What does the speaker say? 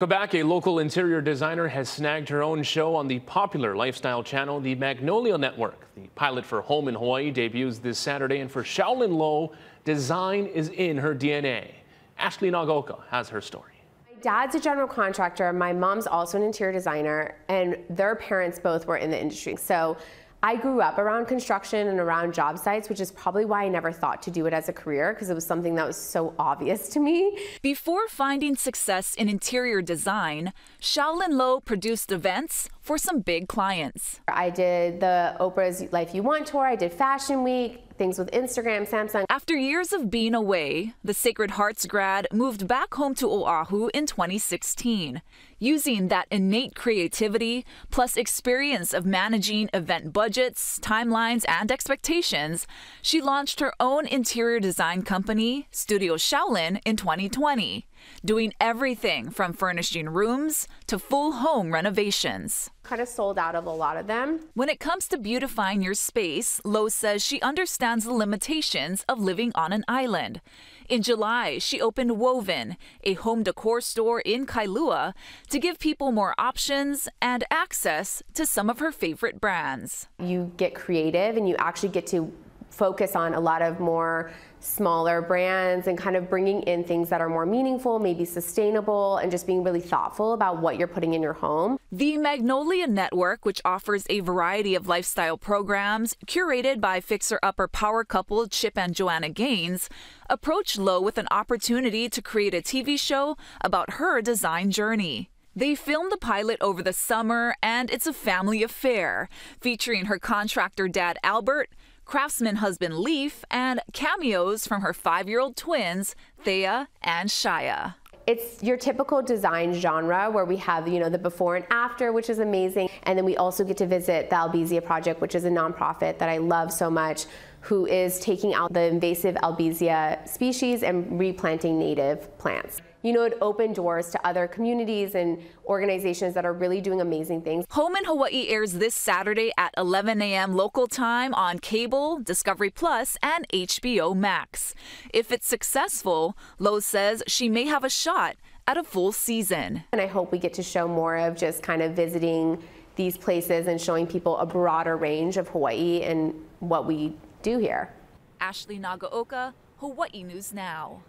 Quebec, a local interior designer has snagged her own show on the popular lifestyle channel, the Magnolia Network. The pilot for Home in Hawaii debuts this Saturday, and for Shaolin Low, design is in her DNA. Ashley Nagaoka has her story. My dad's a general contractor, my mom's also an interior designer, and their parents both were in the industry. So I grew up around construction and around job sites, which is probably why I never thought to do it as a career because it was something that was so obvious to me. Before finding success in interior design, Shaolin Low produced events for some big clients. I did the Oprah's Life You Want tour, I did Fashion Week, things with Instagram, Samsung. After years of being away, the Sacred Hearts grad moved back home to Oahu in 2016. Using that innate creativity plus experience of managing event budgets, timelines, and expectations, she launched her own interior design company, Studio Shaolin, in 2020 doing everything from furnishing rooms to full home renovations. Kind of sold out of a lot of them. When it comes to beautifying your space, Low says she understands the limitations of living on an island. In July, she opened Woven, a home decor store in Kailua, to give people more options and access to some of her favorite brands. You get creative and you actually get to focus on a lot of more smaller brands and kind of bringing in things that are more meaningful, maybe sustainable, and just being really thoughtful about what you're putting in your home. The Magnolia Network, which offers a variety of lifestyle programs curated by fixer upper power couple Chip and Joanna Gaines, approached Low with an opportunity to create a TV show about her design journey. They filmed the pilot over the summer, and it's a family affair, featuring her contractor dad Albert, craftsman husband Leaf, and cameos from her five year old twins, Thea and Shia. It's your typical design genre where we have, you know, the before and after, which is amazing. And then we also get to visit the Albizia Project, which is a nonprofit that I love so much, who is taking out the invasive Albizia species and replanting native plants you know, it opened doors to other communities and organizations that are really doing amazing things. Home in Hawaii airs this Saturday at 11 a.m. local time on cable, Discovery Plus, and HBO Max. If it's successful, Low says she may have a shot at a full season. And I hope we get to show more of just kind of visiting these places and showing people a broader range of Hawaii and what we do here. Ashley Nagaoka, Hawaii News Now.